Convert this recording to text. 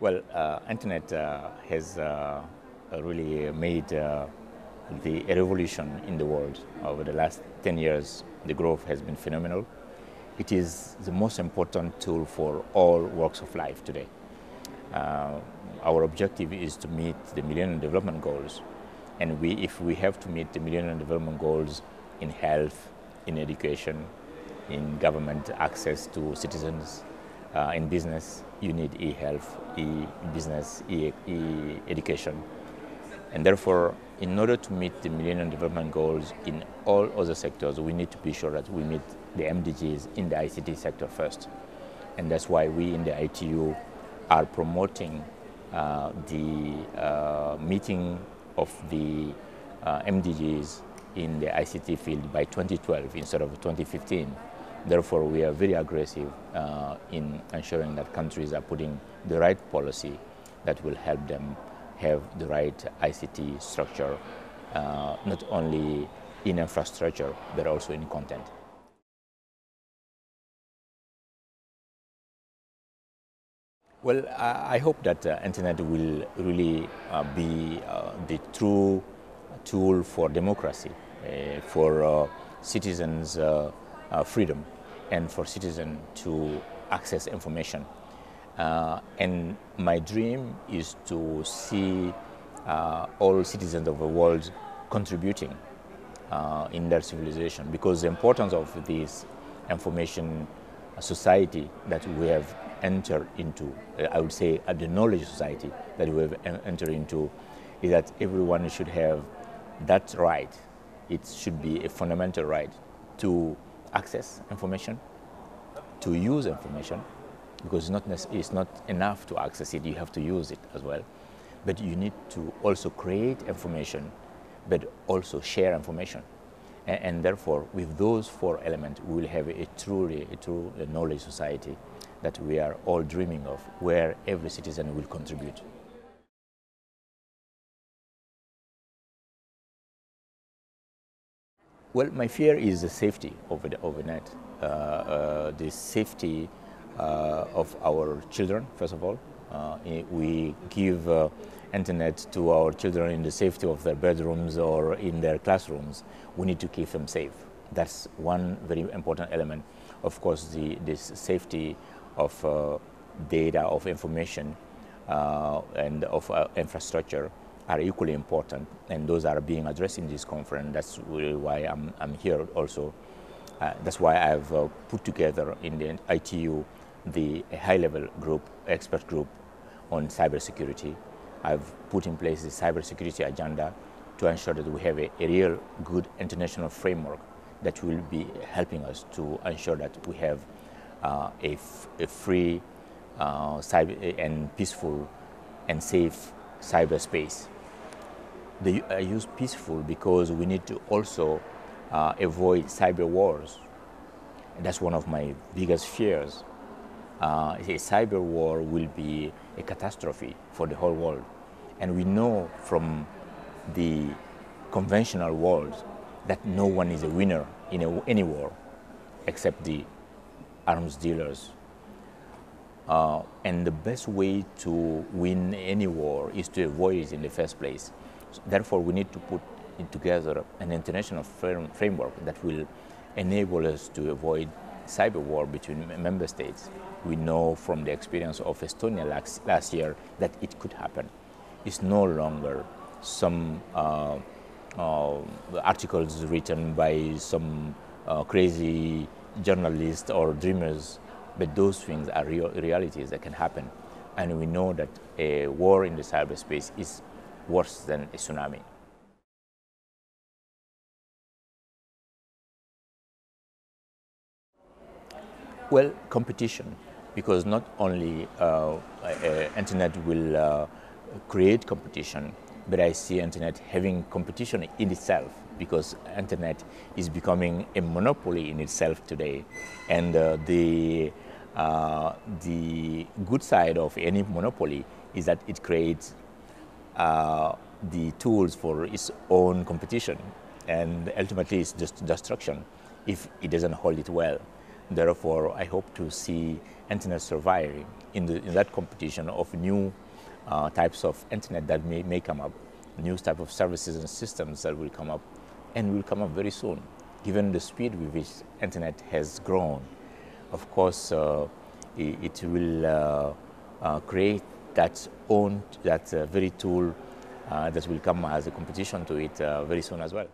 Well, uh, internet uh, has uh, really made uh, the a revolution in the world over the last 10 years. The growth has been phenomenal. It is the most important tool for all walks of life today. Uh, our objective is to meet the Millennium Development Goals, and we, if we have to meet the Millennium Development Goals in health, in education, in government access to citizens, uh, in business, you need e-health, e-business, e-education. And therefore, in order to meet the Millennium Development Goals in all other sectors, we need to be sure that we meet the MDGs in the ICT sector first. And that's why we in the ITU are promoting uh, the uh, meeting of the uh, MDGs in the ICT field by 2012 instead of 2015. Therefore, we are very aggressive uh, in ensuring that countries are putting the right policy that will help them have the right ICT structure, uh, not only in infrastructure, but also in content. Well, I hope that uh, internet will really uh, be uh, the true tool for democracy, uh, for citizens' uh, freedom, and for citizens to access information. and my dream is to see all citizens of the world contributing in their civilization, because the importance of this information society that we have entered into, uh, I would say at the knowledge society that we have entered into, is that everyone should have that right. It should be a fundamental right to access information, to use information, because it's not, it's not enough to access it, you have to use it as well. But you need to also create information, but also share information. And, and therefore, with those four elements, we will have a truly a true knowledge society that we are all dreaming of, where every citizen will contribute. Well, my fear is the safety of the overnet, uh, uh, the safety uh, of our children, first of all. Uh, we give uh, internet to our children in the safety of their bedrooms or in their classrooms. We need to keep them safe. That's one very important element. Of course, the, this safety of uh, data, of information, and of infrastructure are equally important, and those are being addressed in this conference. That's really why I'm, I'm here also. Uh, that's why I've uh, put together in the ITU the high-level group, expert group on cybersecurity. I've put in place the cybersecurity agenda to ensure that we have a, a real good international framework that will be helping us to ensure that we have uh, a, free uh, cyber and peaceful and safe cyberspace. They, I use peaceful because we need to also uh, avoid cyber wars. And that's one of my biggest fears. Uh, a cyber war will be a catastrophe for the whole world. And we know from the conventional world that no one is a winner in a, any war except the arms dealers. Uh, and the best way to win any war is to avoid it in the first place. Therefore, we need to put together an international framework that will enable us to avoid cyber war between member states. We know from the experience of Estonia last, last year that it could happen. It's no longer some uh, uh, articles written by some uh, crazy journalists or dreamers, but those things are real realities that can happen. And we know that a war in the cyberspace is worse than a tsunami. Well, competition, because not only uh, uh, internet will uh, create competition, but I see internet having competition in itself because internet is becoming a monopoly in itself today. And uh, the, uh, the good side of any monopoly is that it creates uh, the tools for its own competition and ultimately it's just destruction if it doesn't hold it well. Therefore, I hope to see internet surviving in, the, in that competition of new uh, types of internet that may, may come up, new type of services and systems that will come up, and will come up very soon. Given the speed with which internet has grown, of course, uh, it, it, will uh, uh create that own, that uh, very tool uh, that will come as a competition to it very soon as well.